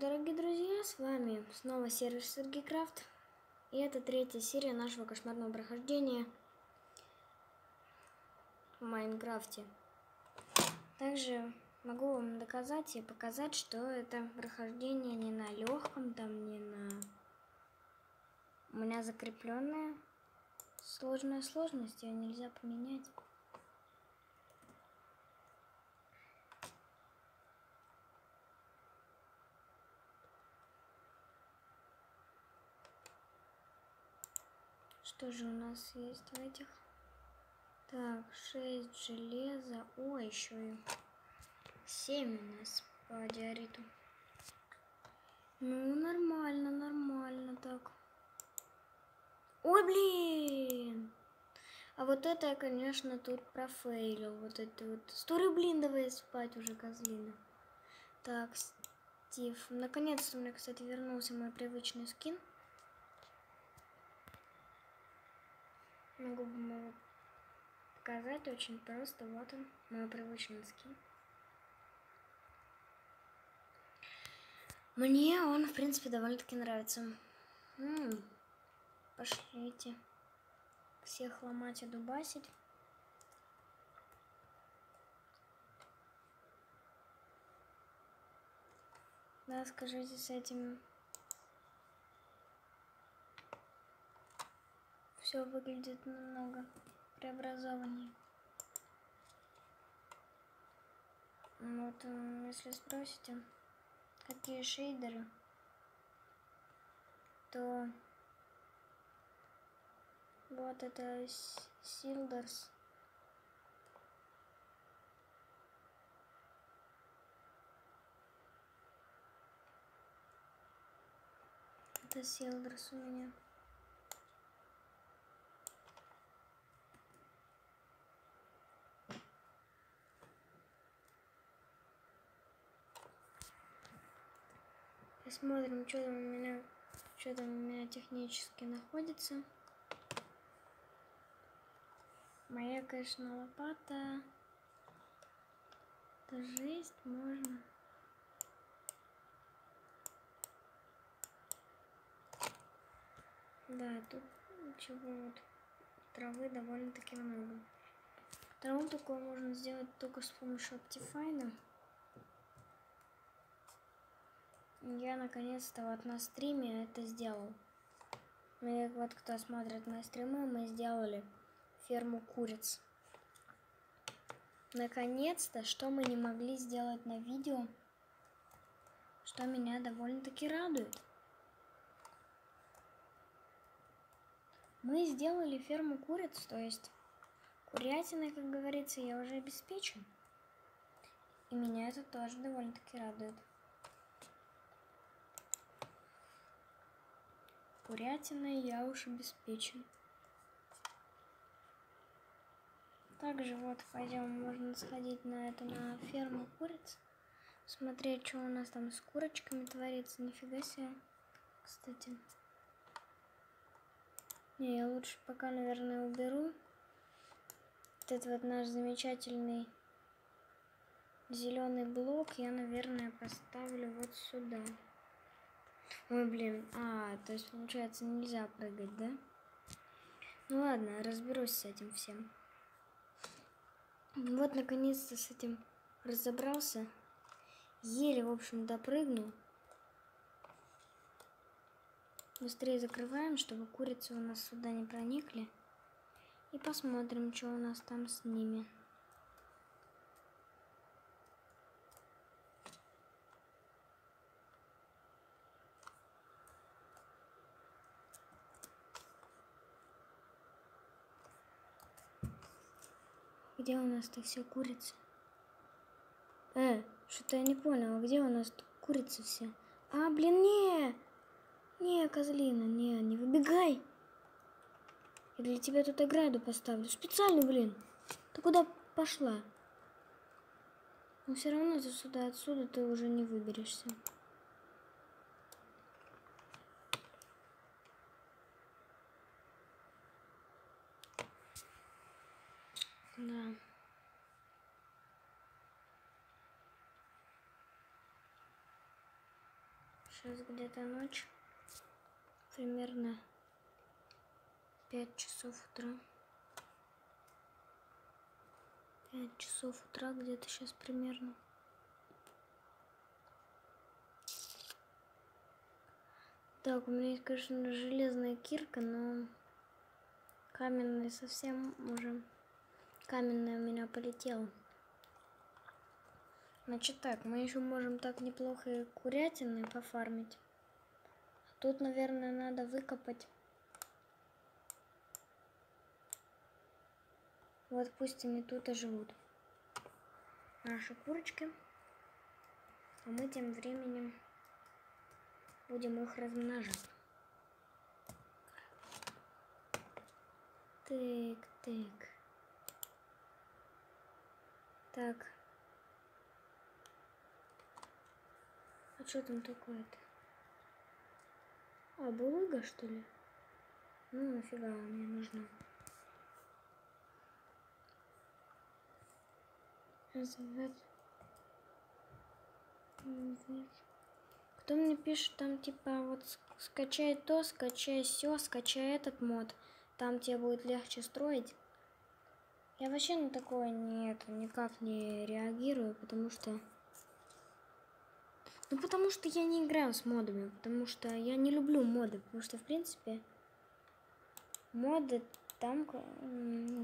Дорогие друзья! С вами снова сервис Сергей Крафт. И это третья серия нашего кошмарного прохождения в Майнкрафте. Также могу вам доказать и показать, что это прохождение не на легком, там не на... У меня закрепленная сложная сложность, ее нельзя поменять. Что же у нас есть в этих? Так, 6 железа. О, еще и 7 у нас по диориту. Ну, нормально, нормально так. Ой, блин! А вот это я, конечно, тут профейлил. Вот это вот. Сто блин, давай спать уже, козлина. Так, Стив. Наконец-то у меня, кстати, вернулся мой привычный скин. Могу его показать очень просто. Вот он, мой привычный скин. Мне он, в принципе, довольно-таки нравится. -м -м. Пошлите всех ломать и дубасить. Да, скажите с этим все выглядит намного преобразованнее. Вот, если спросите, какие шейдеры, то вот это Силдерс. Это Силдерс у меня. Посмотрим, что там у меня, что там у меня технически находится. Моя, конечно, лопата. Это жесть можно. Да, тут ничего вот травы довольно-таки много. Траву такое можно сделать только с помощью Optifine. Я наконец-то вот на стриме это сделал. И вот кто смотрит мои стримы, мы сделали ферму куриц. Наконец-то, что мы не могли сделать на видео, что меня довольно-таки радует. Мы сделали ферму куриц, то есть курятиной, как говорится, я уже обеспечен. И меня это тоже довольно-таки радует. Курятиной я уж обеспечен. Также вот пойдем, можно сходить на это, на ферму куриц. Смотреть, что у нас там с курочками творится. Нифига себе. Кстати. Не, я лучше пока, наверное, уберу. Вот этот вот наш замечательный зеленый блок я, наверное, поставлю вот сюда. Ой, блин. А, то есть, получается, нельзя прыгать, да? Ну ладно, разберусь с этим всем. Вот, наконец-то с этим разобрался. Еле, в общем, допрыгнул. Быстрее закрываем, чтобы курицы у нас сюда не проникли. И посмотрим, что у нас там с ними. Где у нас-то все курицы? Э, что-то я не понял, где у нас курицы все? А, блин, не! Не, козлина, не, не выбегай! Я для тебя тут ограду поставлю. Специально, блин. Ты куда пошла? Но все равно ты сюда, отсюда ты уже не выберешься. Да. Сейчас где-то ночь. Примерно 5 часов утра. 5 часов утра где-то сейчас примерно. Так, у меня есть, конечно, железная кирка, но каменная совсем уже. Каменная у меня полетела. Значит так, мы еще можем так неплохо и курятины пофармить. Тут, наверное, надо выкопать. Вот пусть они тут и живут. Наши курочки. А мы тем временем будем их размножать. Тык, тык. Так. А что там такое-то? А, булыга, что ли? Ну, нафига мне нужна? Кто мне пишет там типа вот скачай то, скачай все, скачай этот мод, там тебе будет легче строить. Я вообще на такое нет, никак не реагирую, потому что... Ну, потому что я не играю с модами, потому что я не люблю моды, потому что, в принципе, моды там...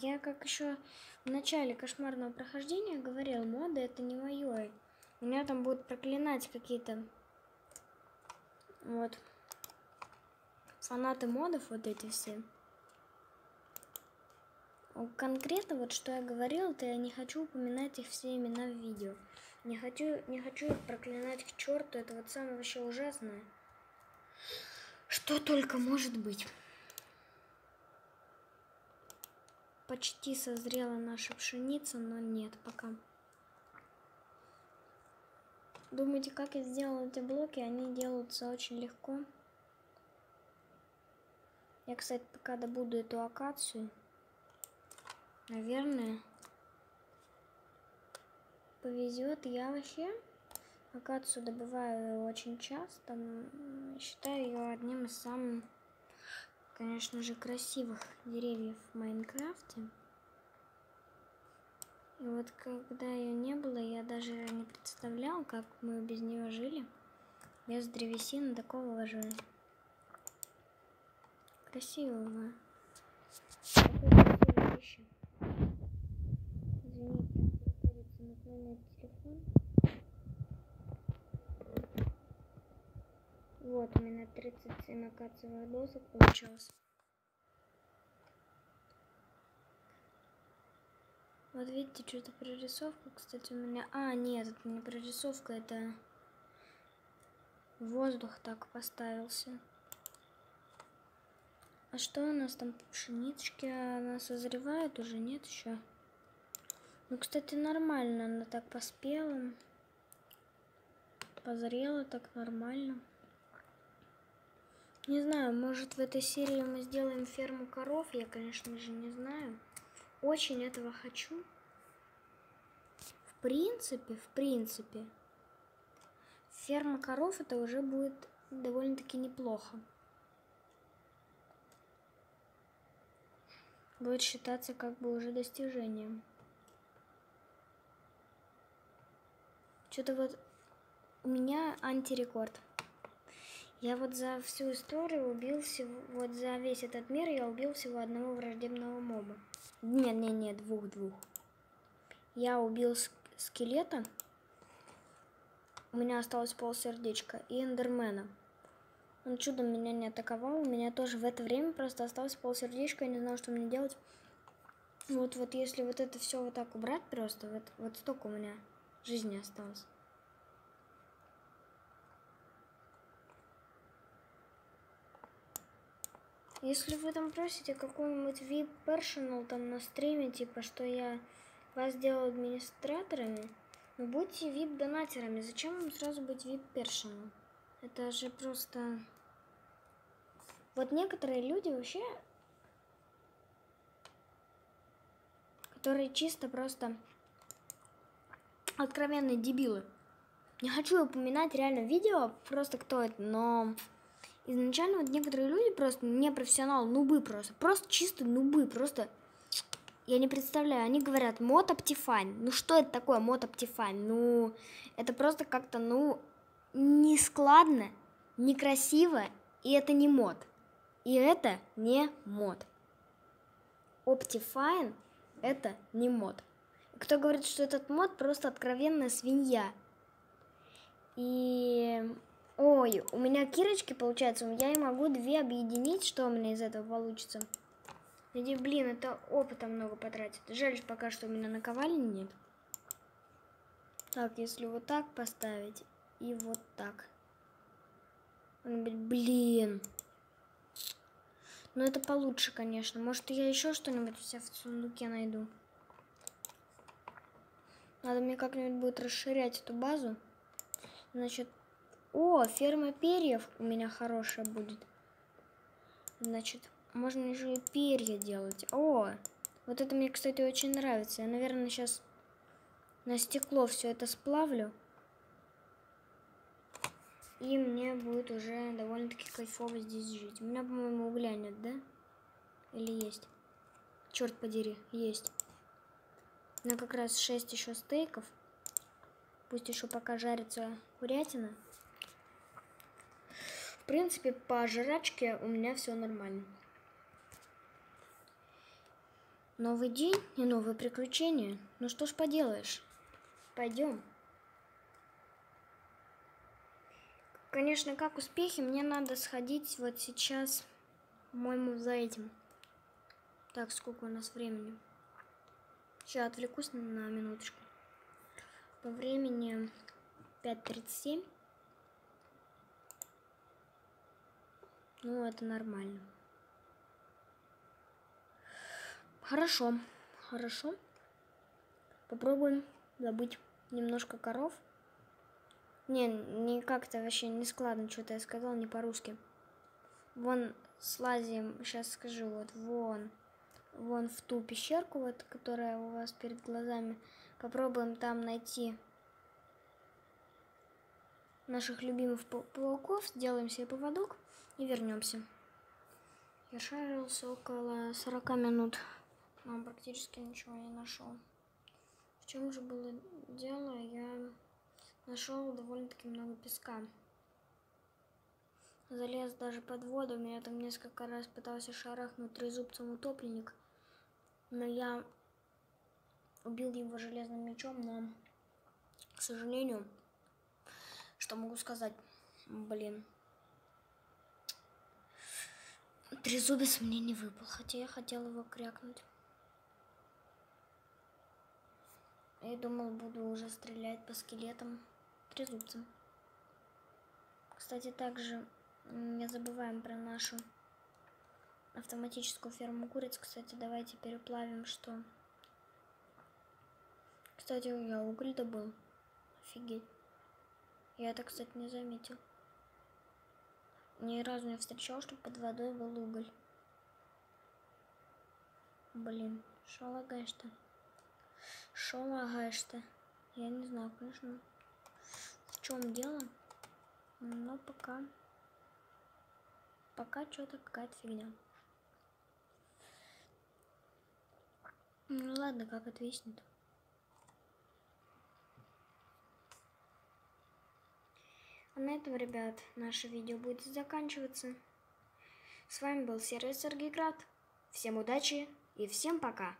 Я как еще в начале кошмарного прохождения говорил, моды это не мое. Меня там будут проклинать какие-то вот фанаты модов вот эти все. Конкретно вот что я говорил, то я не хочу упоминать их все имена в видео. Не хочу, не хочу их проклинать к черту, это вот самое вообще ужасное. Что только может быть. Почти созрела наша пшеница, но нет пока. Думаете, как я сделал эти блоки? Они делаются очень легко. Я, кстати, пока добуду эту акацию. Наверное, повезет. Я вообще акацию добываю очень часто. Считаю ее одним из самых, конечно же, красивых деревьев в Майнкрафте. И вот когда ее не было, я даже не представлял, как мы без нее жили. Без древесины такого же красивого. Приходится наклонять телефон. Вот, у меня 37 акациевых досок получилось. Вот видите, что-то прорисовка, кстати, у меня... А, нет, это не прорисовка, это воздух так поставился. А что у нас там пшенички? Она созревает уже? Нет еще? Ну, кстати, нормально. Она так поспела. Позрела так нормально. Не знаю, может в этой серии мы сделаем ферму коров? Я, конечно же, не знаю очень этого хочу. В принципе, в принципе, ферма коров это уже будет довольно-таки неплохо. Будет считаться как бы уже достижением. Что-то вот у меня антирекорд. Я вот за всю историю убил всего, вот за весь этот мир я убил всего одного враждебного моба. Нет, нет, нет, двух-двух. Я убил скелета. У меня осталось пол сердечка. И эндермена. Он чудом меня не атаковал. У меня тоже в это время просто осталось пол сердечка. Я не знал, что мне делать. Вот, вот если вот это все вот так убрать просто, вот, вот столько у меня жизни осталось. Если вы там просите какой-нибудь VIP personal там на стриме, типа, что я вас сделаю администраторами, ну будьте VIP донатерами. Зачем вам сразу быть VIP personal? Это же просто... Вот некоторые люди вообще, которые чисто просто откровенные дебилы. Не хочу упоминать реально видео, просто кто это, но изначально вот некоторые люди просто не профессионал, нубы просто, просто чисто нубы, просто я не представляю, они говорят мод Optifine. Ну что это такое мод Optifine? Ну, это просто как-то, ну, не складно, некрасиво, и это не мод. И это не мод. Optifine это не мод. Кто говорит, что этот мод просто откровенная свинья. И... Ой, у меня кирочки получается, я и могу две объединить, что у меня из этого получится. Иди, блин, это опыта много потратит. Жаль, пока что у меня наковальни нет. Так, если вот так поставить и вот так. Блин. Но это получше, конечно. Может, я еще что-нибудь у себя в сундуке найду. Надо мне как-нибудь будет расширять эту базу. Значит, о, ферма перьев у меня хорошая будет. Значит, можно еще и перья делать. О, вот это мне, кстати, очень нравится. Я, наверное, сейчас на стекло все это сплавлю. И мне будет уже довольно-таки кайфово здесь жить. У меня, по-моему, угля нет, да? Или есть? Черт подери, есть. У меня как раз 6 еще стейков. Пусть еще пока жарится курятина. В принципе, по жрачке у меня все нормально. Новый день и новые приключения. Ну что ж поделаешь. Пойдем. Конечно, как успехи, мне надо сходить вот сейчас, по-моему, за этим. Так, сколько у нас времени? Сейчас отвлекусь на, минуточку. По времени 5.37. Ну, это нормально. Хорошо, хорошо. Попробуем забыть немножко коров. Не, не как-то вообще не складно, что-то я сказал, не по-русски. Вон слазим, сейчас скажу, вот вон, вон в ту пещерку, вот, которая у вас перед глазами. Попробуем там найти наших любимых пауков, сделаем себе поводок и вернемся. Я шарился около 40 минут, но практически ничего не нашел. В чем же было дело, я Нашел довольно-таки много песка. Залез даже под воду. Меня там несколько раз пытался шарахнуть трезубцем утопленник. Но я убил его железным мечом, но, к сожалению, что могу сказать, блин, трезубец мне не выпал, хотя я хотел его крякнуть. Я думал, буду уже стрелять по скелетам трезубцем. Кстати, также не забываем про нашу автоматическую ферму куриц. Кстати, давайте переплавим, что... Кстати, я уголь добыл. Офигеть. Я это, кстати, не заметил. Ни разу не встречал, чтобы под водой был уголь. Блин, шо лагаешь-то? Шо лагаешь-то? Я не знаю, конечно чем дело. Но пока... Пока что-то какая-то фигня. Ну ладно, как отвиснет. А на этом, ребят, наше видео будет заканчиваться. С вами был сервис Сергей Град. Всем удачи и всем пока!